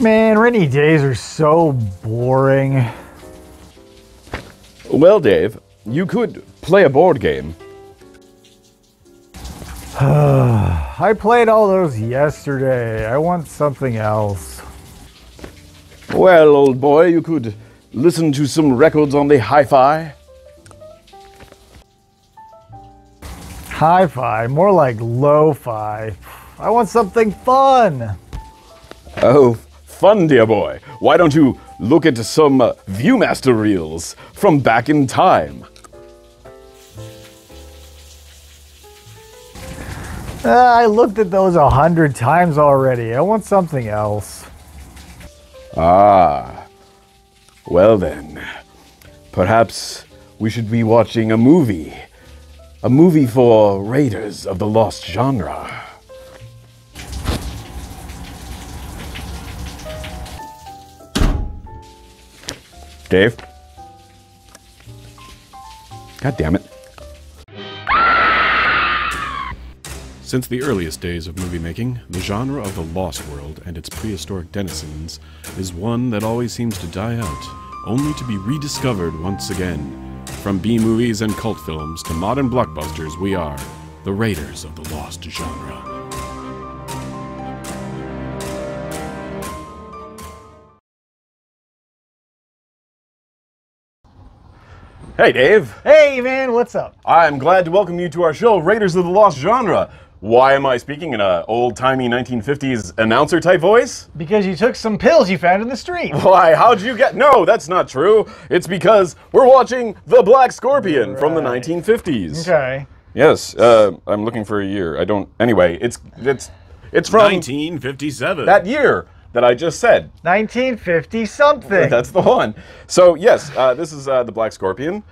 Man, rainy days are so boring. Well, Dave, you could play a board game. I played all those yesterday. I want something else. Well, old boy, you could listen to some records on the hi fi. Hi fi, more like lo fi. I want something fun. Oh, fun, dear boy. Why don't you look at some uh, Viewmaster reels from back in time? Uh, I looked at those a hundred times already. I want something else. Ah. Well then, perhaps we should be watching a movie. A movie for Raiders of the Lost Genre. Dave? God damn it. Since the earliest days of movie making, the genre of the Lost World and its prehistoric denizens is one that always seems to die out, only to be rediscovered once again. From B movies and cult films to modern blockbusters, we are the Raiders of the Lost genre. Hey, Dave. Hey man, what's up? I'm glad to welcome you to our show, Raiders of the Lost Genre. Why am I speaking in a old-timey 1950s announcer type voice? Because you took some pills you found in the street. Why, how'd you get? No, that's not true. It's because we're watching The Black Scorpion from the 1950s. Okay. Yes, uh, I'm looking for a year. I don't. Anyway, it's it's it's from 1957. that year that I just said. 1950 something. That's the one. So yes, uh, this is uh, the Black Scorpion,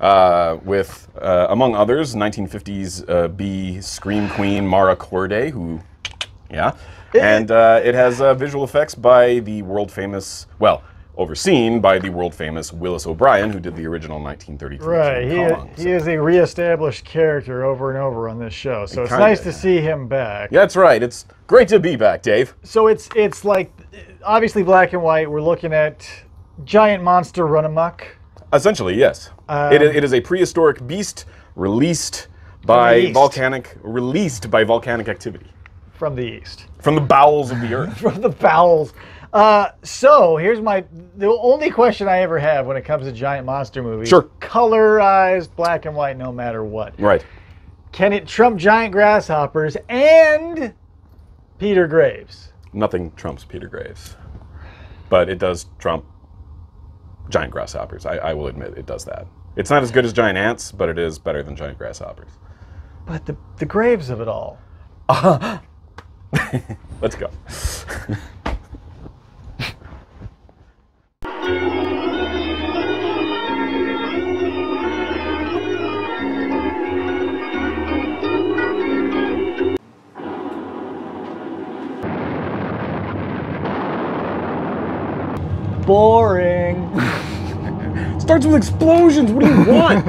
uh, with uh, among others 1950s uh, B scream queen Mara Corday, who, yeah, and uh, it has uh, visual effects by the world famous, well, overseen by the world famous Willis O'Brien, who did the original 1933 Right, he, Kong. he is a reestablished character over and over on this show, so it's Kinda. nice to see him back. Yeah, That's right. It's great to be back, Dave. So it's it's like obviously black and white. We're looking at giant monster run amok. Essentially, yes. Um, it, it is a prehistoric beast released by volcanic released by volcanic activity from the east, from the bowels of the earth. from the bowels. Uh, so here's my the only question I ever have when it comes to giant monster movies. Sure. Colorized black and white, no matter what. right. Can it trump giant grasshoppers and Peter Graves? Nothing trumps Peter Graves, but it does trump giant grasshoppers. I, I will admit it does that. It's not as good as giant ants, but it is better than giant grasshoppers. But the the Graves of it all. Let's go. Boring. Starts with explosions. What do you want?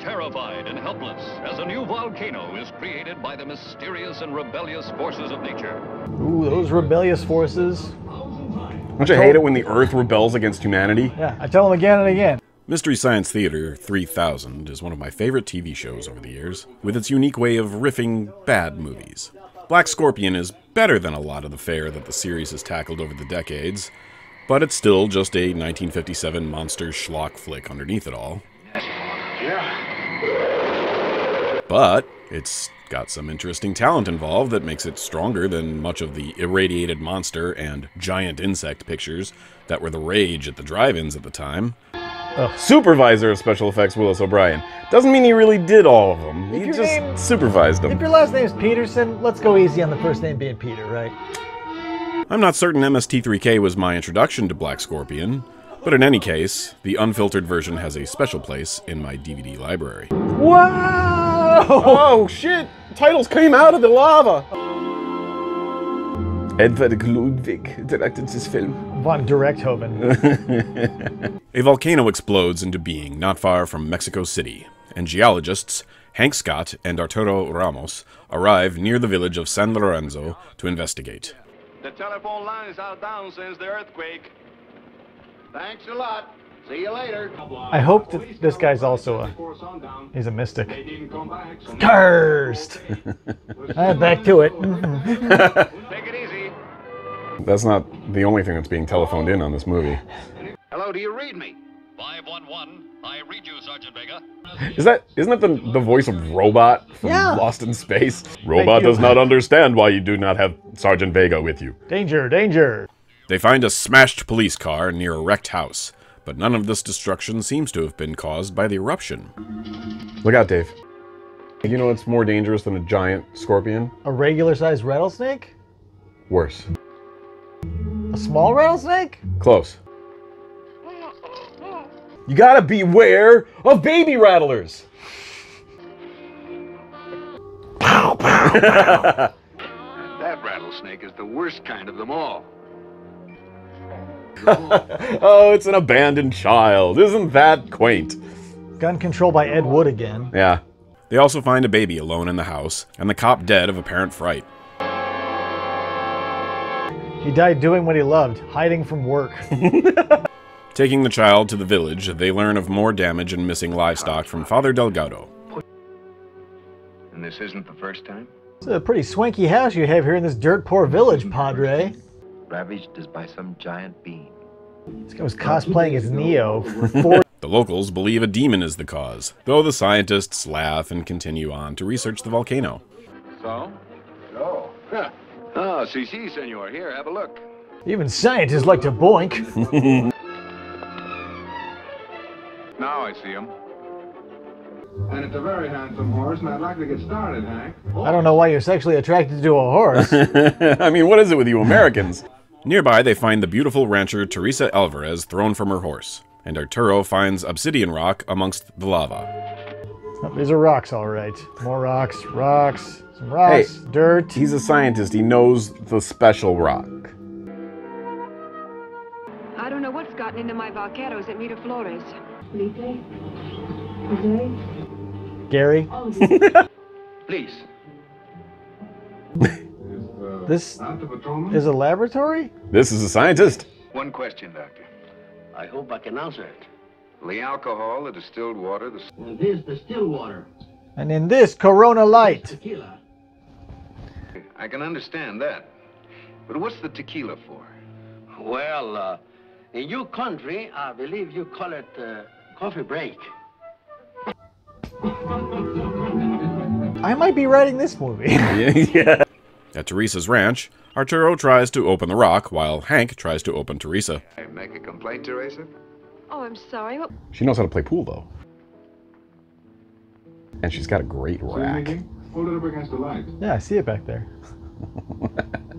terrified and helpless as a new volcano is created by the mysterious and rebellious forces of nature. Ooh, those rebellious forces. Don't you hate it when the Earth rebels against humanity? Yeah, I tell them again and again. Mystery Science Theater 3000 is one of my favorite TV shows over the years, with its unique way of riffing bad movies. Black Scorpion is better than a lot of the fare that the series has tackled over the decades, but it's still just a 1957 monster schlock flick underneath it all. But it's got some interesting talent involved that makes it stronger than much of the irradiated monster and giant insect pictures that were the rage at the drive ins at the time. Supervisor of special effects Willis O'Brien. Doesn't mean he really did all of them. He just name- supervised them. If your last name is Peterson, let's go easy on the first name being Peter, right? I'm not certain MST3K was my introduction to Black Scorpion, but in any case, the unfiltered version has a special place in my DVD library. Wow! Oh shit! Titles came out of the lava! Edward Ludwig directed this film. Von Directhoven. A volcano explodes into being not far from Mexico City, and geologists Hank Scott and Arturo Ramos arrive near the village of San Lorenzo to investigate. The telephone lines are down since the earthquake. Thanks a lot. See you later. I hope that this guy's also a he's a mystic. They didn't come back. so- Cursed. Alright, back to it. Take it easy. That's not the only thing that's being telephoned in on this movie. Hello, do you read me? 511, I read you, Sergeant Vega. Is that isn't that the, the voice of Robot from Yeah. Lost in Space? Robot does not understand why you do not have Sergeant Vega with you. danger, danger. They find a smashed police car near a wrecked house, but none of this destruction seems to have been caused by the eruption. Look out, Dave. You know what's more dangerous than a giant scorpion? A regular sized rattlesnake? Worse. A small rattlesnake? Close. You gotta beware of baby rattlers. Pow! That rattlesnake is the worst kind of them all. Oh, it's an abandoned child. Isn't that quaint? Gun control by Ed Wood again. Yeah. They also find a baby alone in the house, and the cop dead of apparent fright. He died doing what he loved, hiding from work. Taking the child to the village, they learn of more damage and missing livestock from Father Delgado. And this isn't the first time? It's a pretty swanky house you have here in this dirt poor village, Padre. ravaged as by some giant being. This guy was cosplaying as Neo for The locals believe a demon is the cause, though the scientists laugh and continue on to research the volcano. So? So? Huh. Oh, si, si, senor. Here, have a look. Even scientists like to boink. Now I see him. And it's a very handsome horse, and I'd like to get started, Hank. I don't know why you're sexually attracted to a horse. I mean, what is it with you Americans? Nearby, they find the beautiful rancher Teresa Alvarez thrown from her horse, and Arturo finds obsidian rock amongst the lava. Oh, These are rocks, all right. More rocks, rocks, some rocks, Hey, dirt. He's a scientist. He knows the special rock. What's gotten into my vaqueros at Miraflores. Gary, Please. this is a laboratory? This is a scientist. One question, Doctor. I hope I can answer it. The alcohol, the distilled water, the... And this, the still water, And in this Corona Light. tequila. I can understand that. But what's the tequila for? Well, uh, in your country, I believe you call it uh, coffee break. I might be writing this movie. yeah. At Teresa's ranch, Arturo tries to open the rock while Hank tries to open Teresa. I make a complaint, Teresa? Oh, I'm sorry. What? She knows how to play pool, though. And she's got a great rack. Hold it up against the light. yeah, I see it back there.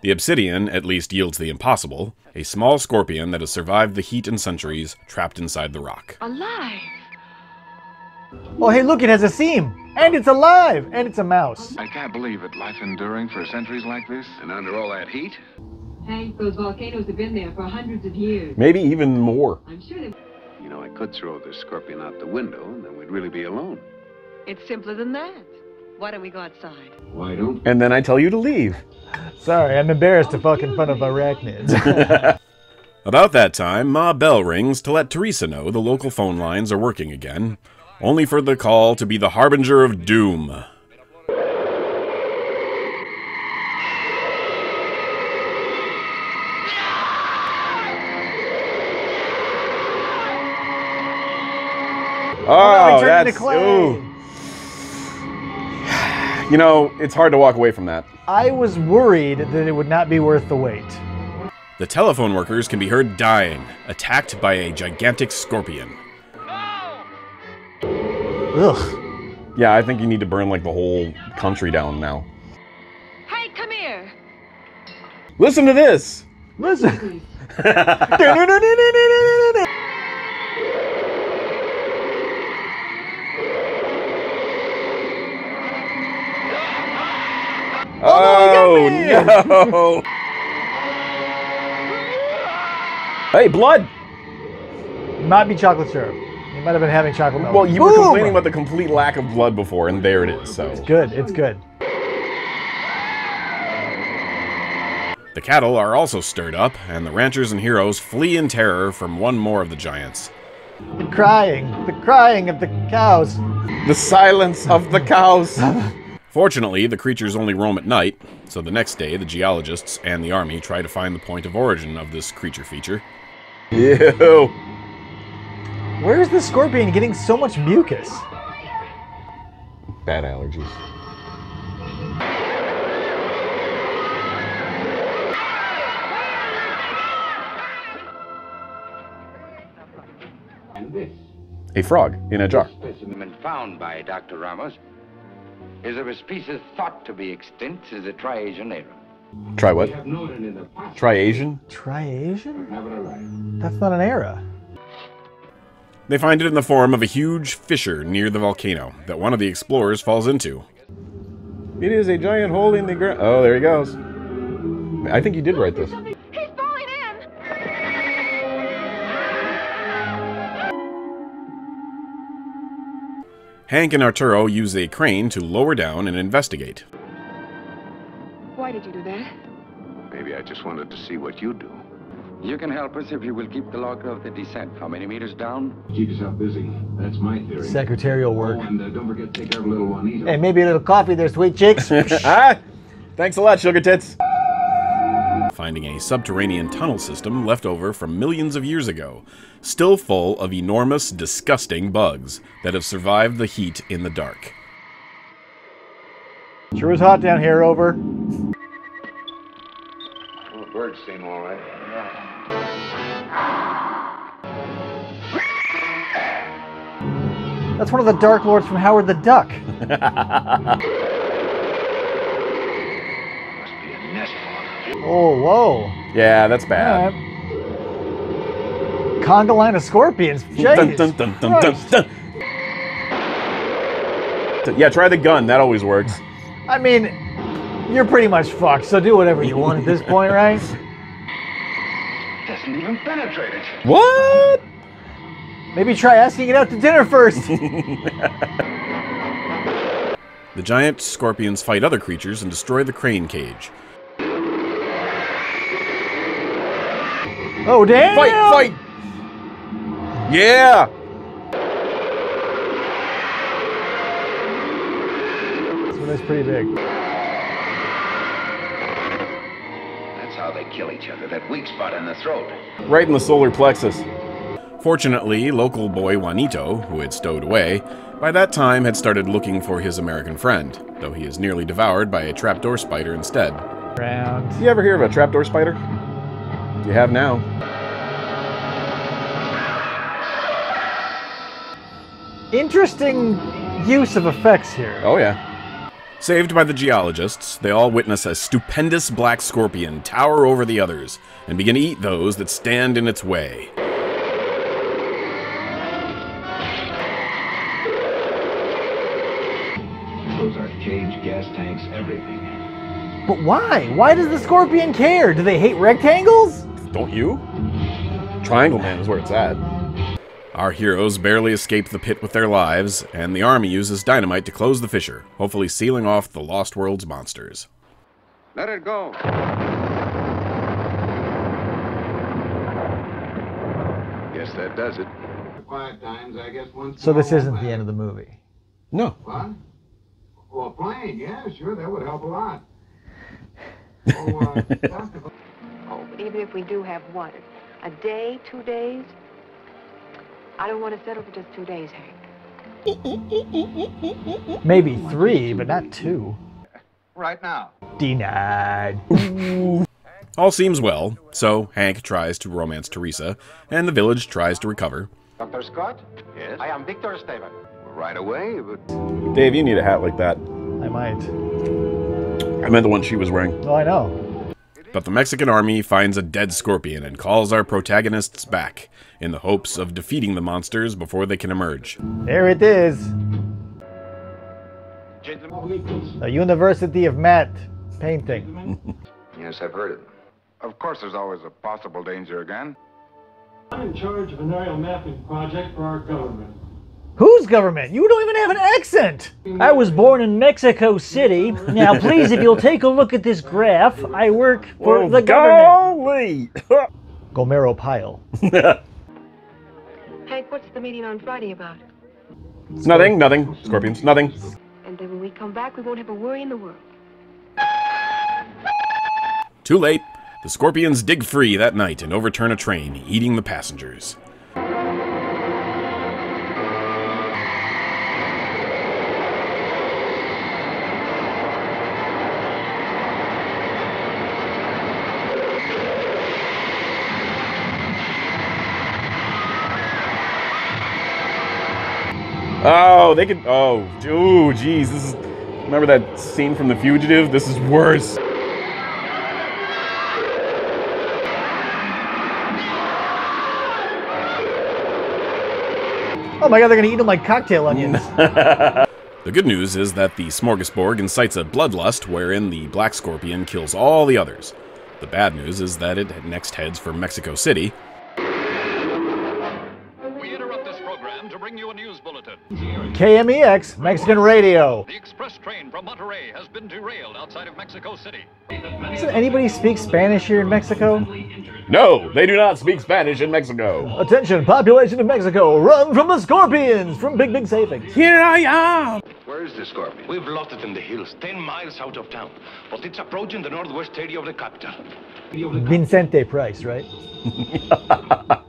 The obsidian at least yields the impossible a small scorpion that has survived the heat and centuries trapped inside the rock. Alive. Oh, hey, look, it has a seam. And it's alive. And it's a mouse. I can't believe it. Life enduring for centuries like this. And under all that heat? Hank, those volcanoes have been there for hundreds of years. Maybe even more. I'm sure they. You know, I could throw the scorpion out the window, and then we'd really be alone. It's simpler than that. Why don't we go outside? Why don't And then I tell you to leave. Sorry, I'm embarrassed to fuck in front of arachnids. About that time, Ma Bell rings to let Teresa know the local phone lines are working again, only for the call to be the harbinger of doom. Oh, he turned ah, that's ooh. You know, it's hard to walk away from that. I was worried that it would not be worth the wait. The telephone workers can be heard dying, attacked by a gigantic scorpion. Ugh. Yeah, I think you need to burn like the whole country down now. Hey, come here. Listen to this. Listen. Oh, no! hey, blood! Might be chocolate syrup. You might have been having chocolate milk. Well, you were complaining about the complete lack of blood before, and there it is. So it's Good. It's good. The cattle are also stirred up, and the ranchers and heroes flee in terror from one more of the giants. The crying. The crying of the cows. the silence of the cows. Fortunately, the creatures only roam at night, so the next day the geologists and the army try to find the point of origin of this creature feature. Ew. Where is the scorpion getting so much mucus? Bad allergies. And this A frog in a jar. specimen found by Dr. Ramos is of a species thought to be extinct as the Triasian era. Try what? We have noted in the past, Try Asian. Triasian? That's not an era. They find it in the form of a huge fissure near the volcano that one of the explorers falls into. It is a giant hole in the ground. Oh, there he goes. I think you did write this. Hank and Arturo use a crane to lower down and investigate. Why did you do that? Maybe I just wanted to see what you do. You can help us if you will keep the log of the descent. How many meters down? Keep yourself busy. That's my theory. Secretarial Oh, work. and uh, don't forget to take care of little Juanito. Hey, maybe a little coffee there, sweet chicks. ah! Thanks a lot, Sugar Tits. Finding a subterranean tunnel system left over from millions of years ago, still full of enormous, disgusting bugs that have survived the heat in the dark. sure was hot down here, over. Well, the birds seem all right. That's one of the Dark Lords from Howard the Duck. Must be a nest ball. Oh, whoa. Yeah, that's bad. right. Conga line of scorpions. Dun, dun, dun, dun, dun, dun. Yeah, try the gun. That always works. I mean, you're pretty much fucked, so do whatever you want at this point, right? Doesn't even penetrate it. What? Maybe try asking it out to dinner first. The giant scorpions fight other creatures and destroy the crane cage. Oh, damn! Fight, fight! Yeah! So that's pretty big. That's how they kill each other. That weak spot in the throat. Right in the solar plexus. Fortunately, local boy Juanito, who had stowed away, by that time had started looking for his American friend, though he is nearly devoured by a trapdoor spider instead. Round. You ever hear of a trapdoor spider? You have now. Interesting use of effects here. Oh, yeah. Saved by the geologists, they all witness a stupendous black scorpion tower over the others and begin to eat those that stand in its way. Those are cage, gas tanks, everything. But why? Why does the scorpion care? Do they hate rectangles? Don't you? Triangle Man is where it's at. Our heroes barely escape the pit with their lives, and the army uses dynamite to close the fissure, hopefully sealing off the Lost World's monsters. Let it go. Guess that does it. Quiet times, I guess once. So this isn't the end of the movie. No. What? Well, a plane, yeah, sure, that would help a lot. Oh, uh, Dr. Oh, but even if we do have what? A day, two days? I don't want to settle for just two days, Hank. Maybe three, but not two. Right now. Denied. All seems well, so Hank tries to romance Teresa, and the village tries to recover. Dr. Scott? Yes? I am Victor Steven. Right away, but Dave, you need a hat like that. I might. I meant the one she was wearing. Oh, I know. But the Mexican army finds a dead scorpion and calls our protagonists back, in the hopes of defeating the monsters before they can emerge. There it is. The University of Matte painting. Yes, I've heard it. Of course, there's always a possible danger again. I'm in charge of an aerial mapping project for our government. Whose government? You don't even have an accent. I was born in Mexico City. Now, please, if you'll take a look at this graph, I work for Oh, the government. golly. Gomero Pile. Hank, what's the meeting on Friday about? nothing, nothing. Scorpions, nothing. And then when we come back, we won't have a worry in the world. Too late. The scorpions dig free that night and overturn a train, eating the passengers. Oh, they could. Oh, ooh, geez. This is. Remember that scene from The Fugitive? This is worse. Oh my god, they're gonna eat them like cocktail onions. The good news is that the smorgasbord incites a bloodlust wherein the black scorpion kills all the others. The bad news is that it next heads for Mexico City. KMEX, Mexican radio. The express train from Monterrey has been derailed outside of Mexico City. Doesn't anybody speak Spanish here in Mexico? No, they do not speak Spanish in Mexico. Attention, population of Mexico, run from the scorpions from Big Big Savings. Here I am. Where is the scorpion? We've lost it in the hills, 10 miles out of town. But it's approaching the northwest area of the capital. Vincente Price, right?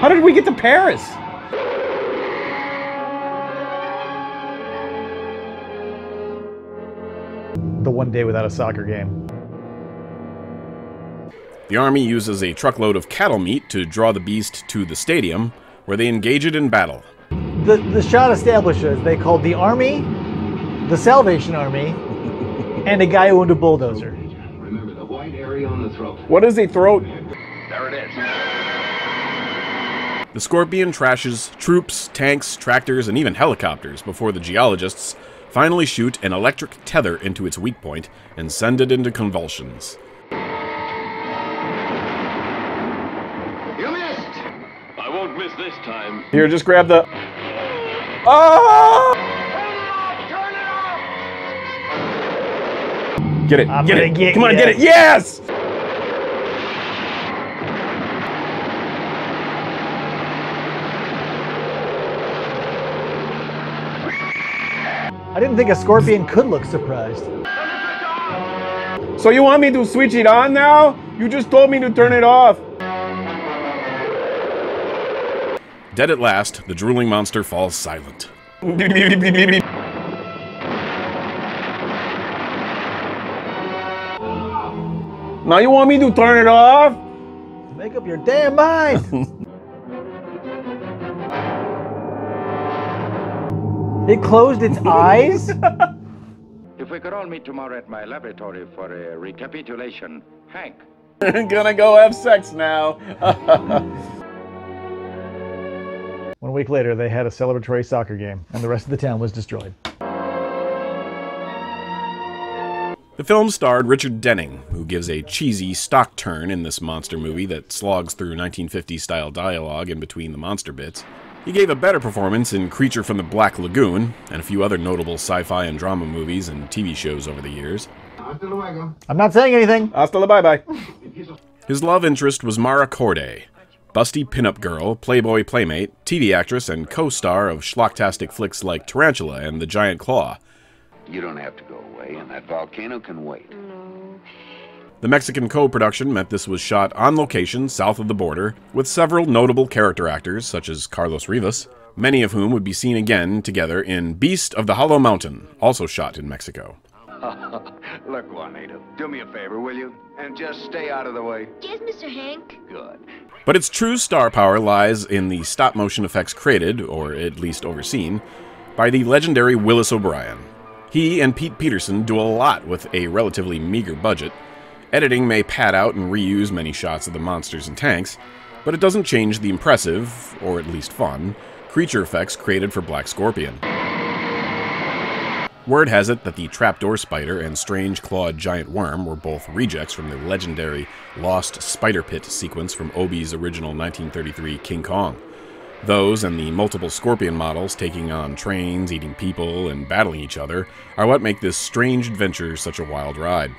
How did we get to Paris? The one day without a soccer game. The army uses a truckload of cattle meat to draw the beast to the stadium, where they engage it in battle. The, the shot establishes they called the army, the Salvation Army, and a guy who owned a bulldozer. Remember the white area on the throat. What is a throat? There it is. The Scorpion trashes troops, tanks, tractors, and even helicopters before the geologists finally shoot an electric tether into its weak point and send it into convulsions. You missed! I won't miss this time. Here, just grab the. Oh! Get it. I'm get gonna it. get Come on, get it. Yes! I didn't think a scorpion could look surprised. So you want me to switch it on now? You just told me to turn it off. Dead at last, the drooling monster falls silent. Now you want me to turn it off? Make up your damn mind. it closed its eyes? If we could all meet tomorrow at my laboratory for a recapitulation, Hank. Gonna go have sex now. One week later, they had a celebratory soccer game, and the rest of the town was destroyed. The film starred Richard Denning, who gives a cheesy stock turn in this monster movie that slogs through 1950s style dialogue in between the monster bits. He gave a better performance in Creature from the Black Lagoon and a few other notable sci fi and drama movies and TV shows over the years. I'm not saying anything. Hasta la bye bye. His love interest was Mara Corday, busty pinup girl, playboy playmate, TV actress, and co star of schlocktastic flicks like Tarantula and The Giant Claw. You don't have to go away, and that volcano can wait. The Mexican co production meant this was shot on location south of the border, with several notable character actors, such as Carlos Rivas, many of whom would be seen again together in Beast of the Hollow Mountain, also shot in Mexico. Look, Juanito, do me a favor, will you? And just stay out of the way. Yes, Mr. Hank. Good. But its true star power lies in the stop motion effects created, or at least overseen, by the legendary Willis O'Brien. He and Pete Peterson do a lot with a relatively meager budget. Editing may pad out and reuse many shots of the monsters and tanks, but it doesn't change the impressive, or at least fun, creature effects created for Black Scorpion. Word has it that the trapdoor spider and strange clawed giant worm were both rejects from the legendary Lost Spider Pit sequence from Obie's original 1933 King Kong. Those and the multiple scorpion models taking on trains, eating people, and battling each other are what make this strange adventure such a wild ride.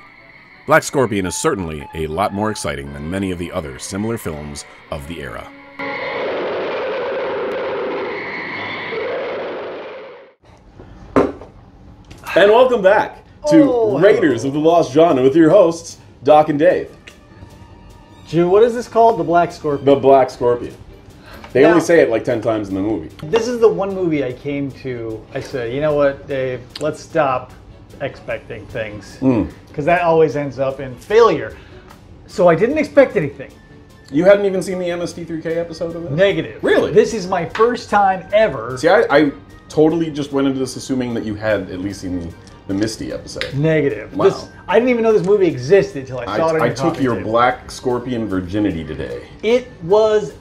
Black Scorpion is certainly a lot more exciting than many of the other similar films of the era. And welcome back to Oh, Raiders of the Lost Genre with your hosts, Doc and Dave. Drew, what is this called? The Black Scorpion. The Black Scorpion. They Now- only say it like 10 times in the movie. This is the one movie I came to. I said, you know what, Dave? Let's stop expecting things Mm. because that always ends up in failure. So I didn't expect anything. You hadn't even seen the MST3K episode of it? Negative. Really? This is my first time ever. See, I, I totally just went into this assuming that you had at least seen the, the Misty episode. Negative. Wow. This, I didn't even know this movie existed until I I, saw it on I took your table. Black Scorpion virginity today. It was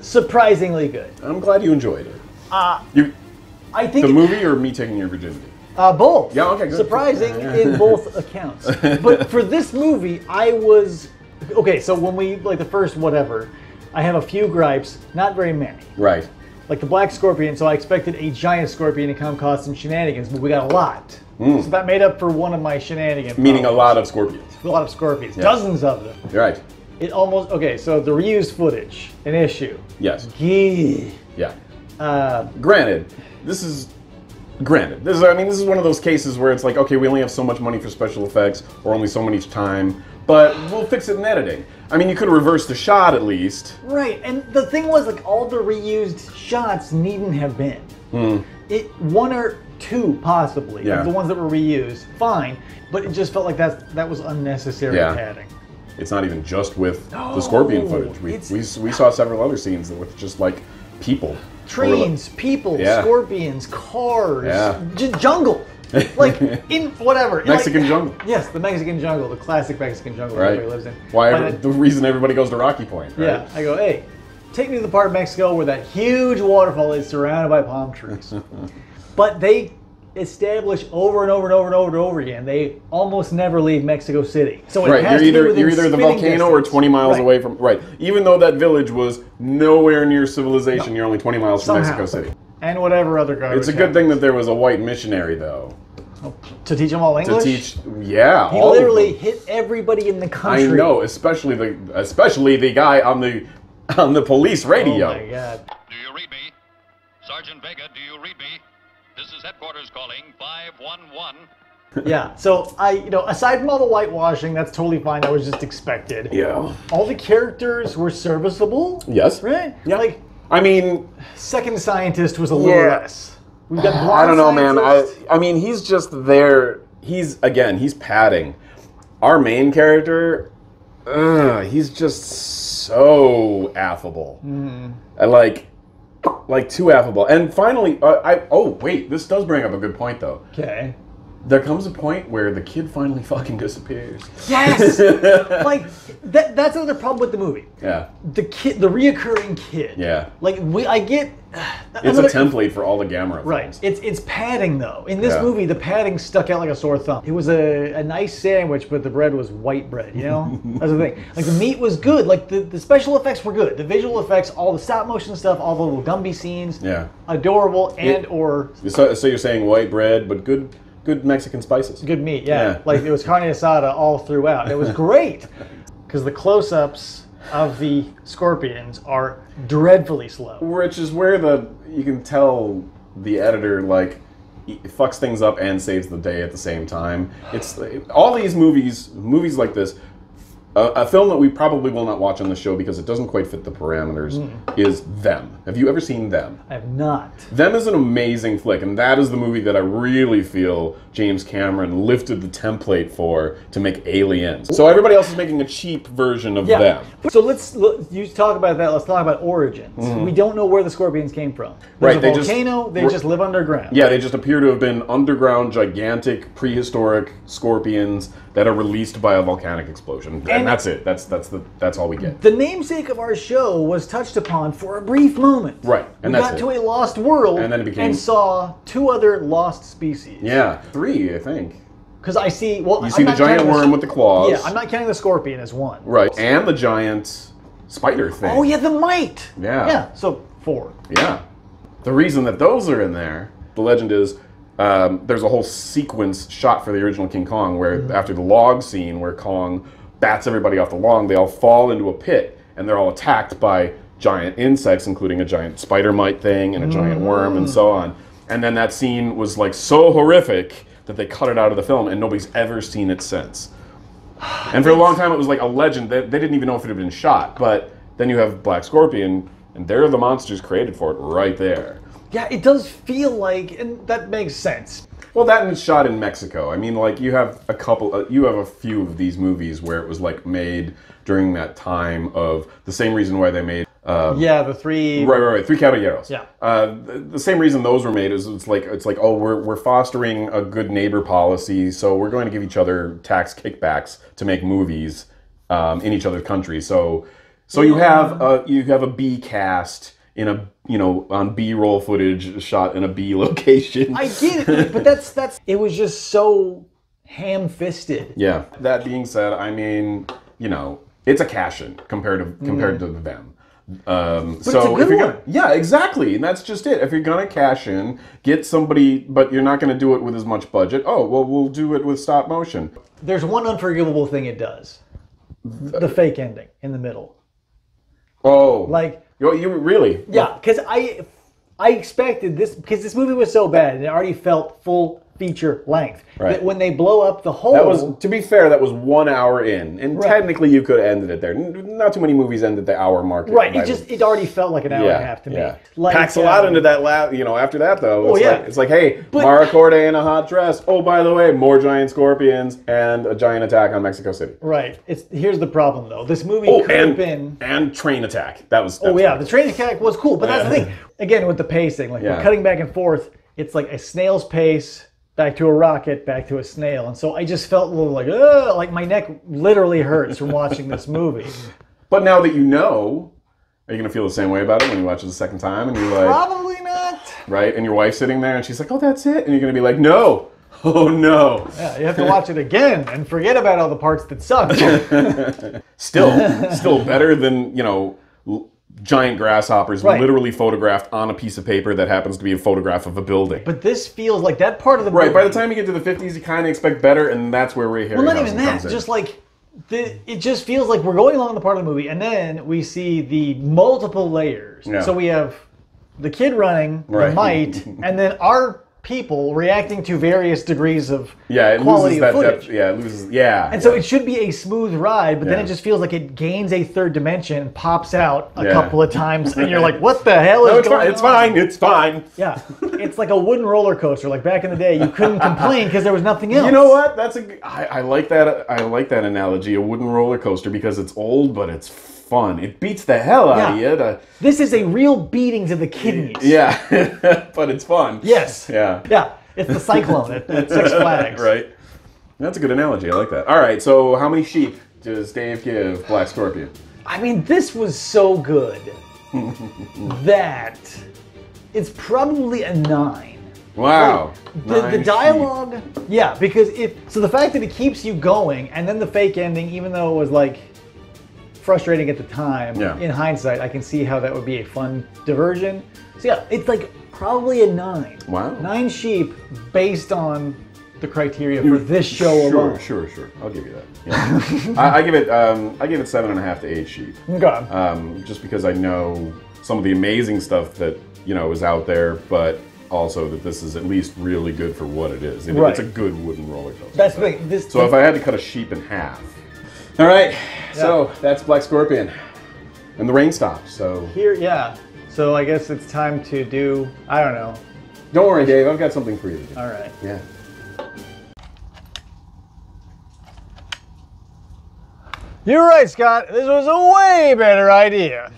surprisingly good. I'm glad you enjoyed it. Uh, You, I think the movie or me taking your virginity? Uh, both. Yeah, okay, good. Surprising in both accounts. But for this movie, I was okay. So when we like the first whatever, I have a few gripes, not very many. Right. Like the black scorpion, so I expected a giant scorpion to come cause some shenanigans, but we got a lot. Mm. So that made up for one of my shenanigans. Meaning a lot of scorpions. A lot of scorpions, Yeah. dozens of them. Right. It almost okay. So the reused footage, an issue. Yes. Gee. Yeah. Uh, Granted, this is granted. This is I mean this is one of those cases where it's like okay, we only have so much money for special effects or only so much time, but we'll fix it in editing. I mean, you could reverse the shot at least. Right, and the thing was, like, all the reused shots needn't have been. Hmm. It one or two possibly, Yeah. the ones that were reused, fine, but it just felt like that that was unnecessary Yeah. padding. It's not even just with the scorpion footage. We, we, we saw several other scenes with just like people. Trains, people, Yeah. scorpions, cars, Yeah. j- jungle, like in whatever like- Mexican jungle. Yes, the Mexican jungle, the classic Mexican jungle Right. everybody lives in. Why ever, the reason everybody goes to Rocky Point, right? Yeah, I go, hey, take me to the part of Mexico where that huge waterfall is surrounded by palm trees. but they establish over and over and over and over and over again. They almost never leave Mexico City. So it right, has you're to be either within you're either the spitting volcano or 20 miles Right. away from right. Even though that village was nowhere near civilization, you're only 20 miles from Somehow. Mexico City. And whatever other garbage. It's a good thing that there was a white missionary though oh, to teach them all English. to teach. Yeah, He all of literally them. hit everybody in the country. I know, especially the especially the guy on the on the police radio. Oh my god. Do you read me? Sergeant Vega, do you read me? This is headquarters calling 511. Yeah. So I, you know, aside from all the whitewashing, that's totally fine. That was just expected. Yeah. All the characters were serviceable. Yes. Right. Yeah. Like I mean, second scientist was a little Yeah. less. We've got I don't know, man. I. I mean, he's just there. He's again, he's padding. Our main character, uh, he's just so affable. Mhm. I like, like too affable. And finally, uh, I oh wait, this does bring up a good point though. Okay. There comes a point where the kid finally fucking disappears. Yes. like that. That's another problem with the movie. Yeah, The kid, the reoccurring kid. yeah. Like we, I get. It's a template for all the Gamera Right. films. It's it's padding though. In this Yeah. movie, the padding stuck out like a sore thumb. It was a, a nice sandwich, but the bread was white bread. You know, that's the thing. Like the meat was good. Like the, the special effects were good. The visual effects, all the stop motion stuff, all the little Gumby scenes, Yeah. adorable and It- or So, so you're saying white bread, but good, good Mexican spices. good meat. Yeah. Yeah. Like it was carne asada all throughout. It was great because the close-ups of the scorpions are dreadfully slow. Which is where the you can tell the editor like fucks things up and saves the day at the same time. It's all these movies, movies like this. A, a film that we probably will not watch on the show because it doesn't quite fit the parameters Mm. is Them. Have you ever seen Them? I have not. Them is an amazing flick, and that is the movie that I really feel James Cameron lifted the template for to make Aliens. So everybody else is making a cheap version of Yeah. Them. So let's look, you talk about that. Let's talk about origins. Mhm. We don't know where the scorpions came from. There's Right, a they just- volcano. they just live underground. Yeah, they just appear to have been underground, gigantic, prehistoric scorpions that are released by a volcanic explosion. And And- that's it. That's that's the that's all we get. The namesake of our show was touched upon for a brief moment. Right, and we that's got it. to a lost world And then it became- and saw two other lost species. Yeah, three, I think. Because I see, well, You I'm see the not giant counting worm with the claws. Yeah, I'm not counting the scorpion as one. Right, and the giant spider thing. Oh yeah, the mite. Yeah. Yeah. So four. Yeah. The reason that those are in there, the legend is, um, there's a whole sequence shot for the original King Kong where Mm-hmm. after the log scene where Kong bats everybody off the log, they all fall into a pit and they're all attacked by giant insects, including a giant spider mite thing and a giant worm and Mm. so on. And then that scene was like so horrific that they cut it out of the film and nobody's ever seen it since. And for a long time, it was like a legend. They, they didn't even know if it had been shot. But then you have Black Scorpion, and they're the monsters created for it right there. Yeah, it does feel like, and that makes sense. Well, that it's shot in Mexico. I mean, like you have a couple, uh, you have a few of these movies where it was like made during that time of the same reason why they made. Uh, Yeah, the three. Right, right, right. Three Caballeros. Yeah. Uh, the, the same reason those were made is it's like it's like oh we're we're fostering a good neighbor policy, so we're going to give each other tax kickbacks to make movies um, in each other's countries. So so you have a you have a B cast in a you know on B roll footage shot in a B location. I get it, but that's that's. It was just so ham-fisted. Yeah. That being said, I mean, you know, it's a cash in compared to compared to them. Um, so it's a good if you're one. gonna, yeah, exactly, and that's just it. If you're gonna cash in, get somebody, but you're not gonna do it with as much budget. Oh, well, we'll do it with stop motion. There's one unforgivable thing it does. The fake ending in the middle. Oh, Like you, you really? Yeah, because I I expected this because this movie was so bad and it already felt full feature length. Right. That when they blow up the whole. That was, to be fair, that was one hour in, and Right. technically you could have ended it there. Not too many movies end at the hour mark. right. It just it already felt like an hour yeah, and a half to me. yeah. Like, Packs a lot um, into that last, you know, after that though. Oh, It's yeah. like, it's like, hey, But- Mara Corday in a hot dress. Oh, by the way, more giant scorpions and a giant attack on Mexico City. Right. It's here's the problem though. This movie Oh, could have and, been. and train attack. That was. Oh yeah, the train attack was cool, but that's the thing. Again, with the pacing, like Yeah. we're cutting back and forth. It's like a snail's pace, back to a rocket, back to a snail, and so I just felt a little like, Ugh, like my neck literally hurts from watching this movie. But now that you know, are you gonna feel the same way about it when you watch it the second time and you're like, Probably not. right? And your wife's sitting there and she's like, oh, that's it, and you're gonna be like, no, oh no. Yeah, you have to watch it again and forget about all the parts that suck. Still, still better than you know. Giant grasshoppers Right. literally photographed on a piece of paper that happens to be a photograph of a building. But this feels like that part of the Right, movie. by the time you get to the 50s, you kind of expect better, and that's where we're here. well, not even that. Just like the, it just feels like we're going along the part of the movie, and then we see the multiple layers. Yeah. So we have the kid running, Right. the mite, and then our people reacting to various degrees of yeah, it quality loses of that footage. depth. Yeah, it loses. Yeah. And so it should be a smooth ride, but then it just feels like it gains a third dimension, pops out a Yeah. couple of times, and you're like, "What the hell is no, it's going fine. It's fine. It's fine. Yeah, it's like a wooden roller coaster. Like back in the day, you couldn't complain because there was nothing else. You know what? That's a. I, I like that. I like that analogy. A wooden roller coaster because it's old, but it's fun. It beats the hell out Yeah. of you. to- This is a real beating to the kidneys. yeah, but it's fun. Yes. Yeah. Yeah. It's the cyclone at, at Six Flags. right. That's a good analogy. I like that. All right. So, how many sheep does Dave give Black Scorpion? I mean, this was so good that it's probably a nine. Wow. The, Nine the sheep. dialogue, yeah, because if so, the fact that it keeps you going, and then the fake ending, even though it was like frustrating at the time, Yeah. in hindsight, I can see how that would be a fun diversion. So yeah, it's like probably a nine. Wow. Nine sheep based on the criteria for this show sure, alone. Sure, sure, I'll give you that. Yeah. I, I give it. Um, I give it seven and a half to eight sheep. Okay. Um, just because I know some of the amazing stuff that you know is out there, but also that this is at least really good for what it is. It- Right. It's a good wooden roller coaster. That's the thing. This So if I had to cut a sheep in half. All right. So that's Black Scorpion, and the rain stopped. So here, yeah. So I guess it's time to do. I don't know. don't worry, Dave. I've got something for you. To do. All right. Yeah. You're right, Scott. This was a way better idea.